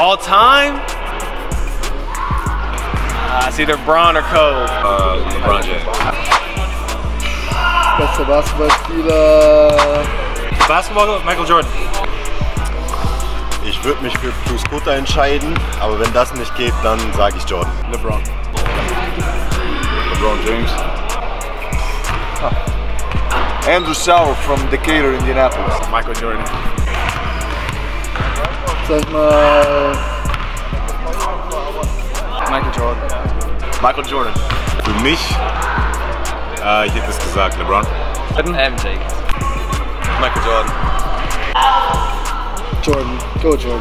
All time? Uh, it's either Bron or Kobe. Uh, LeBron James. Bester Basketballspieler. Basketball, Michael Jordan. Ich würde mich für Bruce Kutter entscheiden, aber wenn das nicht geht, dann sage ich Jordan. LeBron. LeBron James. Andrew Sauer from Decatur, Indianapolis. Michael Jordan. Sag mal. Michael Jordan. Michael Jordan. Für mich, äh, ich hätte es gesagt, LeBron. MJ. Michael Jordan. Jordan. Go Jordan.